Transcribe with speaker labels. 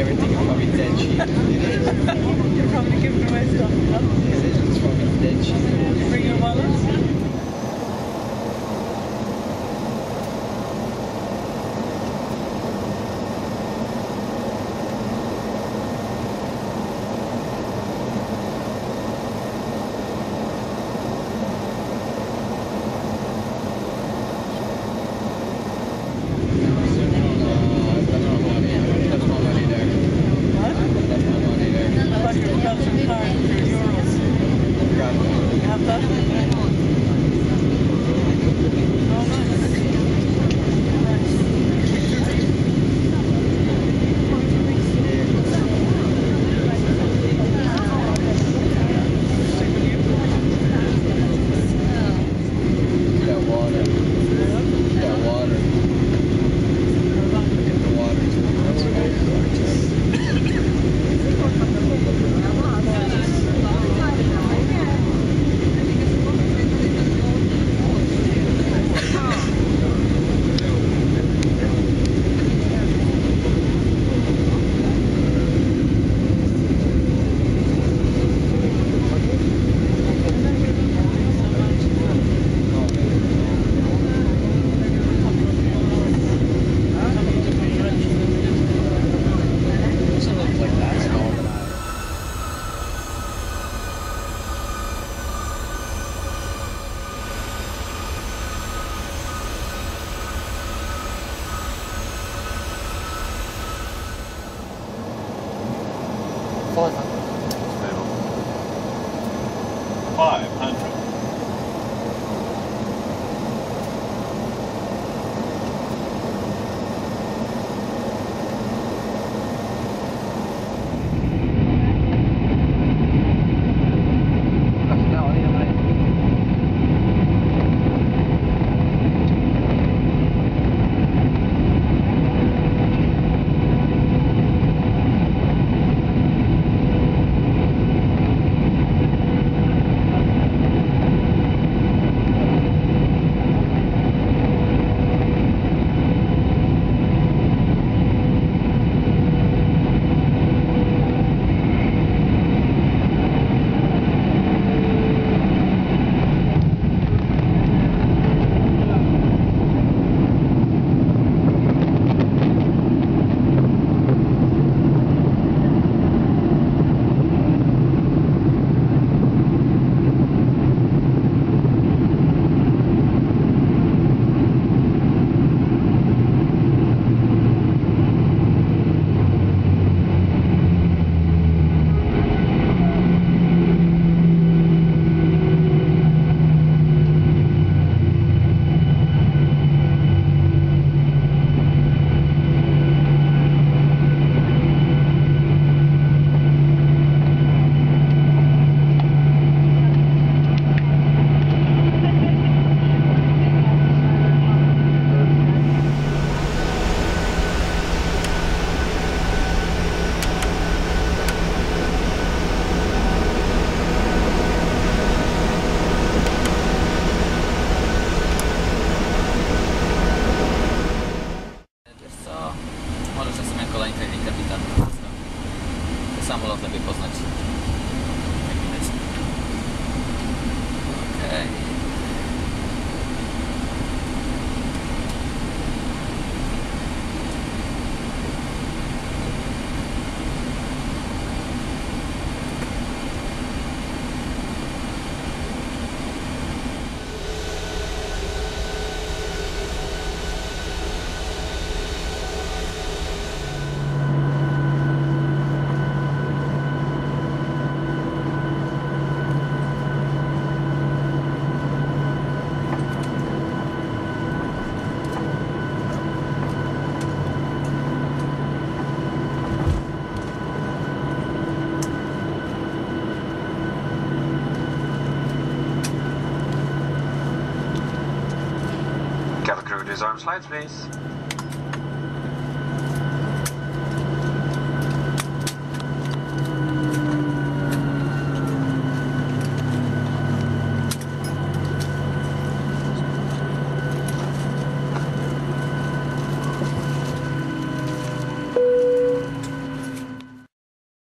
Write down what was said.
Speaker 1: Everything is probably dead cheap.
Speaker 2: You're probably giving away stuff.
Speaker 3: 多少？arm slides, please.